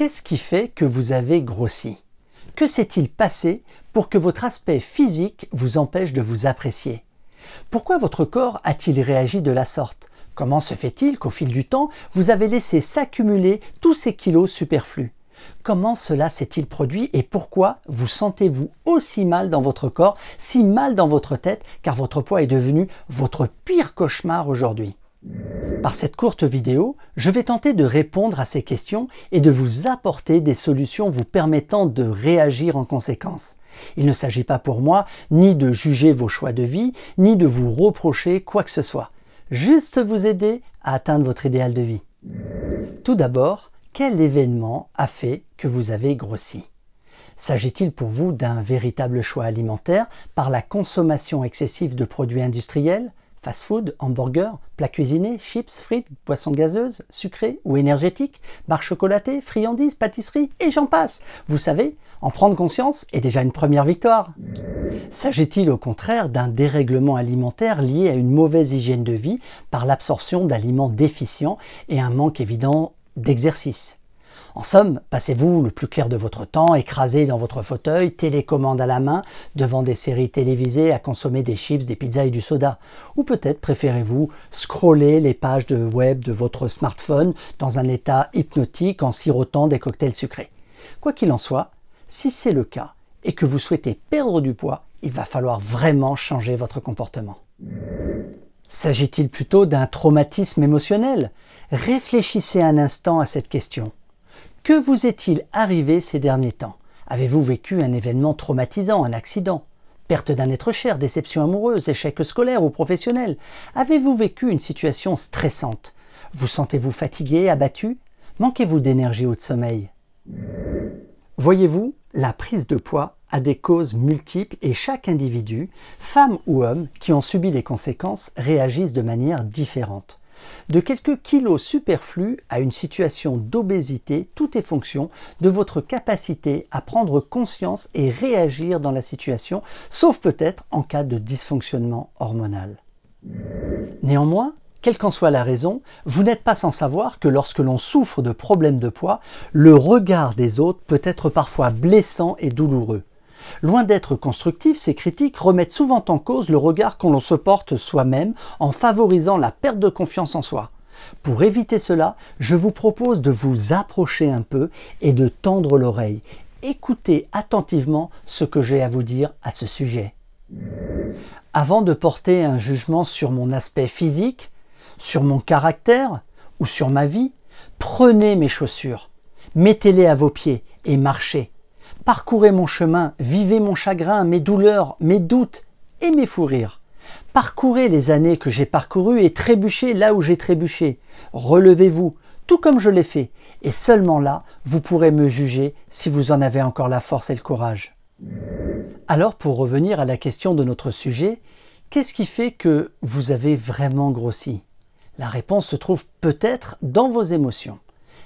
Qu'est-ce qui fait que vous avez grossi? Que s'est-il passé pour que votre aspect physique vous empêche de vous apprécier? Pourquoi votre corps a-t-il réagi de la sorte? Comment se fait-il qu'au fil du temps, vous avez laissé s'accumuler tous ces kilos superflus? Comment cela s'est-il produit et pourquoi vous sentez-vous aussi mal dans votre corps, si mal dans votre tête, car votre poids est devenu votre pire cauchemar aujourd'hui? Par cette courte vidéo, je vais tenter de répondre à ces questions et de vous apporter des solutions vous permettant de réagir en conséquence. Il ne s'agit pas pour moi ni de juger vos choix de vie, ni de vous reprocher quoi que ce soit. Juste vous aider à atteindre votre idéal de vie. Tout d'abord, quel événement a fait que vous avez grossi? S'agit-il pour vous d'un véritable choix alimentaire par la consommation excessive de produits industriels Fast-food, hamburger, plats cuisinés, chips, frites, boissons gazeuses, sucrées ou énergétiques, barres chocolatées, friandises, pâtisseries et j'en passe. Vous savez, en prendre conscience est déjà une première victoire. S'agit-il au contraire d'un dérèglement alimentaire lié à une mauvaise hygiène de vie par l'absorption d'aliments déficients et un manque évident d'exercice? En somme, passez-vous le plus clair de votre temps écrasé dans votre fauteuil, télécommande à la main, devant des séries télévisées à consommer des chips, des pizzas et du soda. Ou peut-être préférez-vous scroller les pages de web de votre smartphone dans un état hypnotique en sirotant des cocktails sucrés. Quoi qu'il en soit, si c'est le cas et que vous souhaitez perdre du poids, il va falloir vraiment changer votre comportement. S'agit-il plutôt d'un traumatisme émotionnel? Réfléchissez un instant à cette question. Que vous est-il arrivé ces derniers temps? Avez-vous vécu un événement traumatisant, un accident? Perte d'un être cher, déception amoureuse, échec scolaire ou professionnel? Avez-vous vécu une situation stressante? Vous sentez-vous fatigué, abattu? Manquez-vous d'énergie ou de sommeil? Voyez-vous, la prise de poids a des causes multiples et chaque individu, femme ou homme, qui ont subi les conséquences réagissent de manière différente. De quelques kilos superflus à une situation d'obésité, tout est fonction de votre capacité à prendre conscience et réagir dans la situation, sauf peut-être en cas de dysfonctionnement hormonal. Néanmoins, quelle qu'en soit la raison, vous n'êtes pas sans savoir que lorsque l'on souffre de problèmes de poids, le regard des autres peut être parfois blessant et douloureux. Loin d'être constructifs, ces critiques remettent souvent en cause le regard qu'on se porte soi-même en favorisant la perte de confiance en soi. Pour éviter cela, je vous propose de vous approcher un peu et de tendre l'oreille. Écoutez attentivement ce que j'ai à vous dire à ce sujet. Avant de porter un jugement sur mon aspect physique, sur mon caractère ou sur ma vie, prenez mes chaussures, mettez-les à vos pieds et marchez. Parcourez mon chemin, vivez mon chagrin, mes douleurs, mes doutes et mes fous rires. Parcourez les années que j'ai parcourues et trébuchez là où j'ai trébuché. Relevez-vous, tout comme je l'ai fait, et seulement là, vous pourrez me juger si vous en avez encore la force et le courage. Alors, pour revenir à la question de notre sujet, qu'est-ce qui fait que vous avez vraiment grossi? La réponse se trouve peut-être dans vos émotions.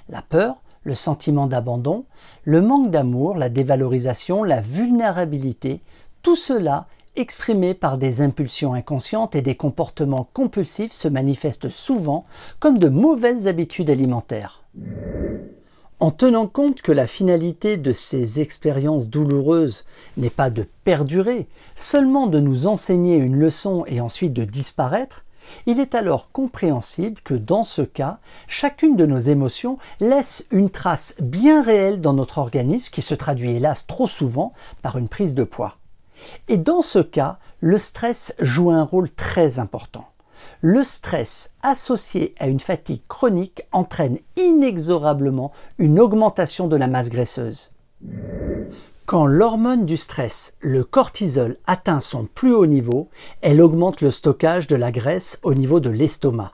La peur, le sentiment d'abandon, le manque d'amour, la dévalorisation, la vulnérabilité, tout cela exprimé par des impulsions inconscientes et des comportements compulsifs se manifeste souvent comme de mauvaises habitudes alimentaires. En tenant compte que la finalité de ces expériences douloureuses n'est pas de perdurer, seulement de nous enseigner une leçon et ensuite de disparaître, il est alors compréhensible que dans ce cas, chacune de nos émotions laisse une trace bien réelle dans notre organisme qui se traduit hélas trop souvent par une prise de poids. Et dans ce cas, le stress joue un rôle très important. Le stress associé à une fatigue chronique entraîne inexorablement une augmentation de la masse graisseuse. Quand l'hormone du stress, le cortisol, atteint son plus haut niveau, elle augmente le stockage de la graisse au niveau de l'estomac,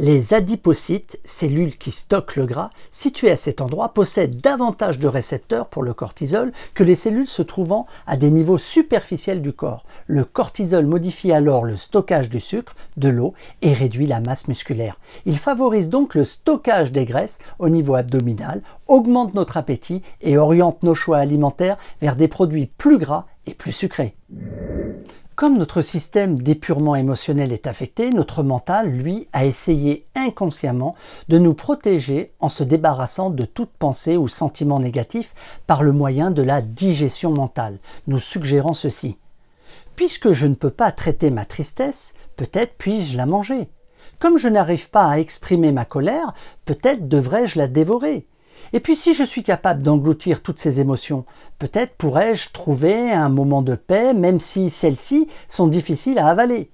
les adipocytes, cellules qui stockent le gras, situées à cet endroit, possèdent davantage de récepteurs pour le cortisol que les cellules se trouvant à des niveaux superficiels du corps. Le cortisol modifie alors le stockage du sucre, de l'eau et réduit la masse musculaire. Il favorise donc le stockage des graisses au niveau abdominal, augmente notre appétit et oriente nos choix alimentaires vers des produits plus gras et plus sucrés. Comme notre système d'épurement émotionnel est affecté, notre mental, lui, a essayé inconsciemment de nous protéger en se débarrassant de toute pensée ou sentiment négatif par le moyen de la digestion mentale, nous suggérant ceci. Puisque je ne peux pas traiter ma tristesse, peut-être puis-je la manger. Comme je n'arrive pas à exprimer ma colère, peut-être devrais-je la dévorer. Et puis si je suis capable d'engloutir toutes ces émotions, peut-être pourrais-je trouver un moment de paix, même si celles-ci sont difficiles à avaler.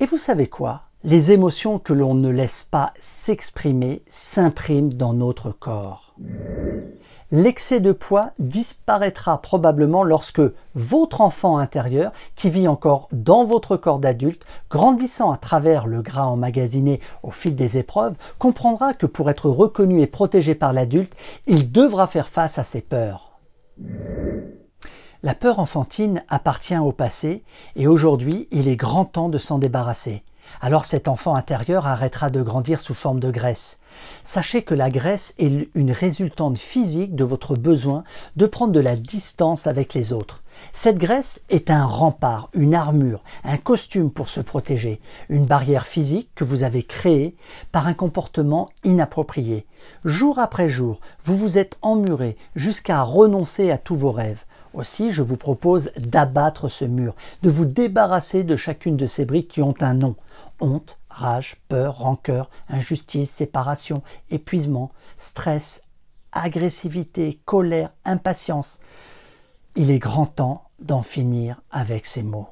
Et vous savez quoi? Les émotions que l'on ne laisse pas s'exprimer s'impriment dans notre corps l'excès de poids disparaîtra probablement lorsque votre enfant intérieur, qui vit encore dans votre corps d'adulte, grandissant à travers le gras emmagasiné au fil des épreuves, comprendra que pour être reconnu et protégé par l'adulte, il devra faire face à ses peurs. La peur enfantine appartient au passé et aujourd'hui il est grand temps de s'en débarrasser. Alors cet enfant intérieur arrêtera de grandir sous forme de graisse. Sachez que la graisse est une résultante physique de votre besoin de prendre de la distance avec les autres. Cette graisse est un rempart, une armure, un costume pour se protéger, une barrière physique que vous avez créée par un comportement inapproprié. Jour après jour, vous vous êtes emmuré jusqu'à renoncer à tous vos rêves. Aussi, je vous propose d'abattre ce mur, de vous débarrasser de chacune de ces briques qui ont un nom. Honte, rage, peur, rancœur, injustice, séparation, épuisement, stress, agressivité, colère, impatience. Il est grand temps d'en finir avec ces mots.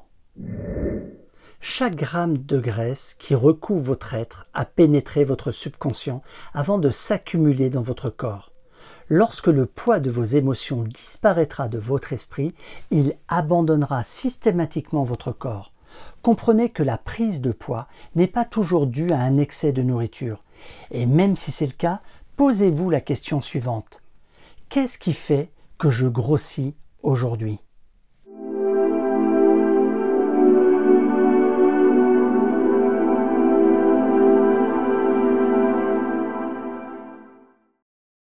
Chaque gramme de graisse qui recouvre votre être a pénétré votre subconscient avant de s'accumuler dans votre corps. Lorsque le poids de vos émotions disparaîtra de votre esprit, il abandonnera systématiquement votre corps. Comprenez que la prise de poids n'est pas toujours due à un excès de nourriture. Et même si c'est le cas, posez-vous la question suivante. Qu'est-ce qui fait que je grossis aujourd'hui?